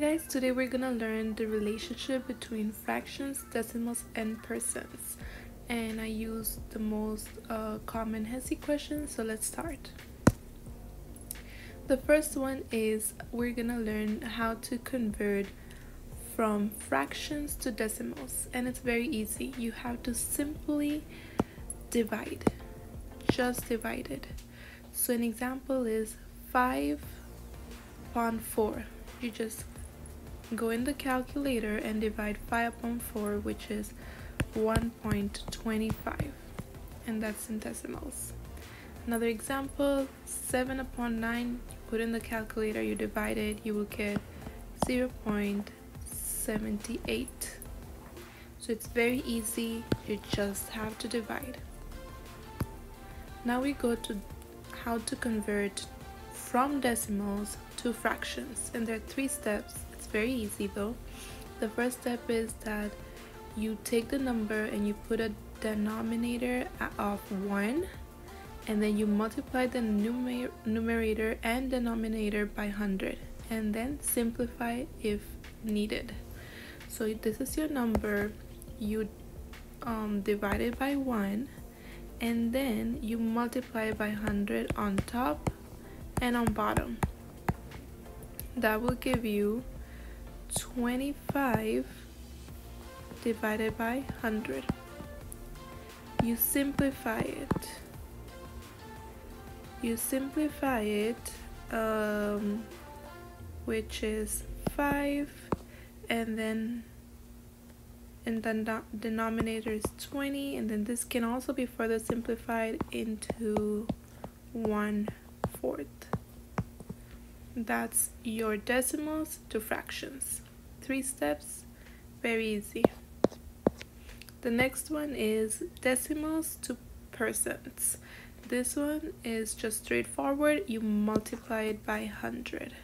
guys, today we're gonna learn the relationship between fractions, decimals, and percents. And I use the most uh, common HESI questions, so let's start. The first one is we're gonna learn how to convert from fractions to decimals, and it's very easy. You have to simply divide, just divide it. So an example is 5 upon 4 you just go in the calculator and divide 5 upon 4 which is 1.25 and that's in decimals. Another example 7 upon 9 put in the calculator you divide it you will get 0.78 so it's very easy you just have to divide. Now we go to how to convert from decimals to fractions and there are three steps very easy though. The first step is that you take the number and you put a denominator of 1 and then you multiply the numer numerator and denominator by 100 and then simplify if needed. So this is your number. You um, divide it by 1 and then you multiply by 100 on top and on bottom. That will give you 25 divided by 100 you simplify it you simplify it um, which is 5 and then and then the denominator is 20 and then this can also be further simplified into 1 fourth. That's your decimals to fractions. Three steps, very easy. The next one is decimals to percents. This one is just straightforward. You multiply it by 100.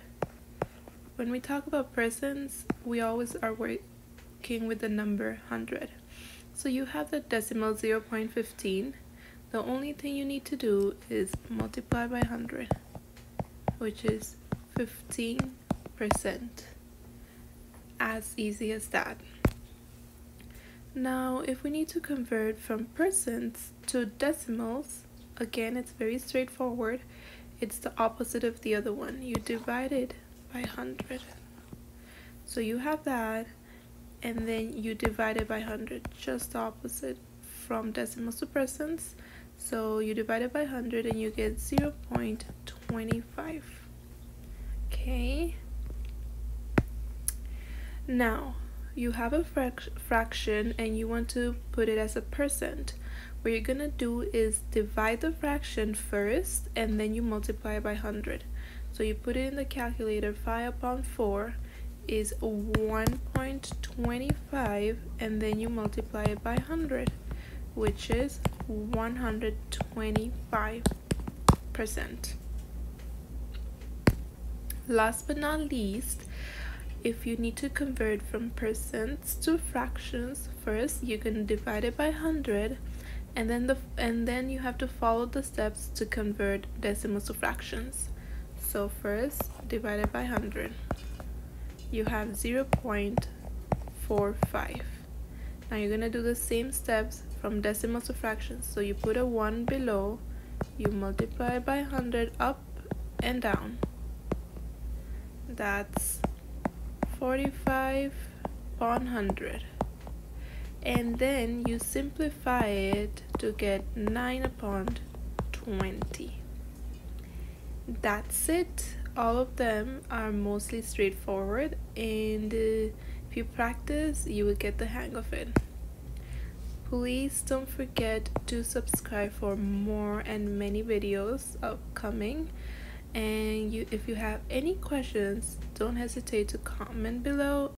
When we talk about percents, we always are working with the number 100. So you have the decimal 0.15 the only thing you need to do is multiply by 100 which is 15% as easy as that. Now if we need to convert from percents to decimals again it's very straightforward. It's the opposite of the other one. You divide it by 100 so you have that and then you divide it by 100 just the opposite from decimals to percents. So you divide it by 100 and you get 0 0.25 okay. Now you have a frac fraction and you want to put it as a percent. What you're gonna do is divide the fraction first and then you multiply by 100 so you put it in the calculator 5 upon 4 is 1.25 and then you multiply it by 100 which is 125 percent last but not least if you need to convert from percents to fractions first you can divide it by 100 and then the and then you have to follow the steps to convert decimals to fractions. So first divide it by 100 you have 0.45 now you're gonna do the same steps from decimals to fractions. So you put a 1 below you multiply by 100 up and down that's 45 upon 100 and then you simplify it to get 9 upon 20 that's it. All of them are mostly straightforward and uh, if you practice you will get the hang of it. Please don't forget to subscribe for more and many videos upcoming and you if you have any questions don't hesitate to comment below